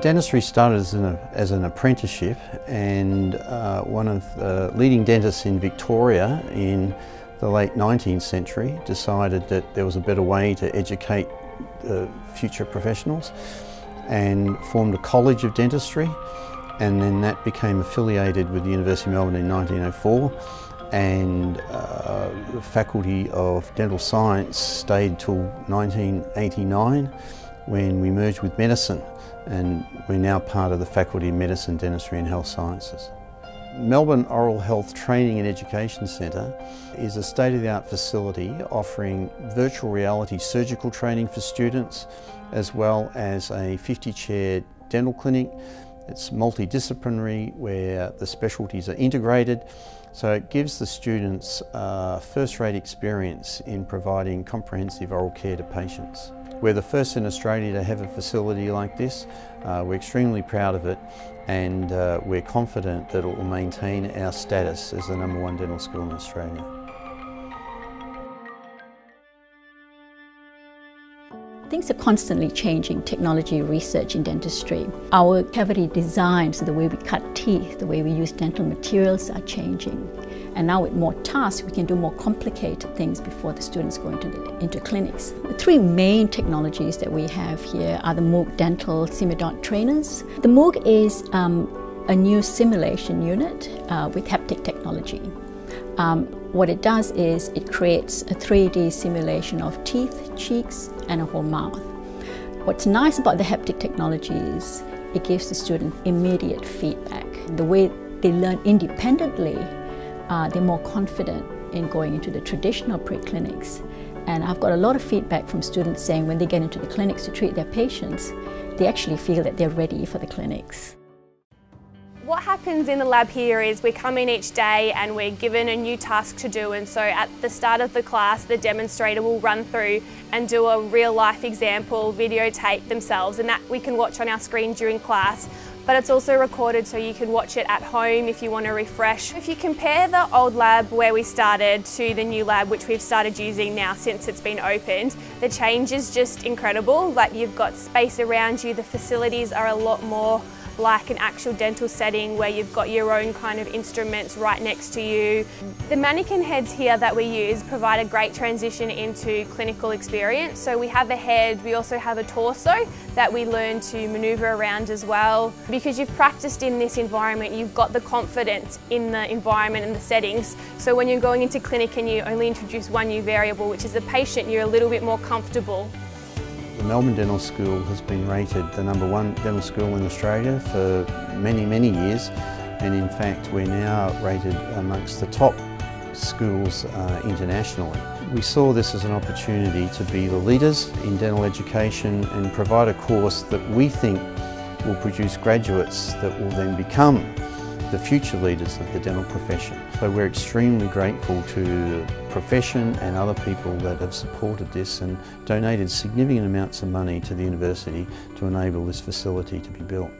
Dentistry started as an, as an apprenticeship and uh, one of the leading dentists in Victoria in the late 19th century decided that there was a better way to educate future professionals and formed a college of dentistry. And then that became affiliated with the University of Melbourne in 1904 and uh, the Faculty of Dental Science stayed till 1989 when we merged with medicine and we're now part of the Faculty of Medicine, Dentistry and Health Sciences. Melbourne Oral Health Training and Education Centre is a state-of-the-art facility offering virtual reality surgical training for students as well as a 50-chair dental clinic. It's multidisciplinary where the specialties are integrated so it gives the students a first-rate experience in providing comprehensive oral care to patients. We're the first in Australia to have a facility like this. Uh, we're extremely proud of it and uh, we're confident that it will maintain our status as the number one dental school in Australia. Things are constantly changing, technology, research in dentistry. Our cavity designs, the way we cut teeth, the way we use dental materials are changing. And now with more tasks, we can do more complicated things before the students go into, the, into clinics. The three main technologies that we have here are the Moog Dental Simodont trainers. The Moog is um, a new simulation unit uh, with haptic technology. Um, what it does is it creates a 3D simulation of teeth, cheeks, and a whole mouth. What's nice about the haptic technology is it gives the student immediate feedback. The way they learn independently, uh, they're more confident in going into the traditional pre-clinics. And I've got a lot of feedback from students saying when they get into the clinics to treat their patients, they actually feel that they're ready for the clinics. What happens in the lab here is we come in each day and we're given a new task to do and so at the start of the class the demonstrator will run through and do a real life example, videotape themselves and that we can watch on our screen during class but it's also recorded so you can watch it at home if you want to refresh. If you compare the old lab where we started to the new lab which we've started using now since it's been opened, the change is just incredible. Like you've got space around you, the facilities are a lot more like an actual dental setting where you've got your own kind of instruments right next to you. The mannequin heads here that we use provide a great transition into clinical experience. So we have a head, we also have a torso that we learn to manoeuvre around as well. Because you've practiced in this environment, you've got the confidence in the environment and the settings. So when you're going into clinic and you only introduce one new variable, which is the patient, you're a little bit more comfortable. The Melbourne Dental School has been rated the number one dental school in Australia for many, many years and in fact we're now rated amongst the top schools uh, internationally. We saw this as an opportunity to be the leaders in dental education and provide a course that we think will produce graduates that will then become the future leaders of the dental profession. So we're extremely grateful to the profession and other people that have supported this and donated significant amounts of money to the university to enable this facility to be built.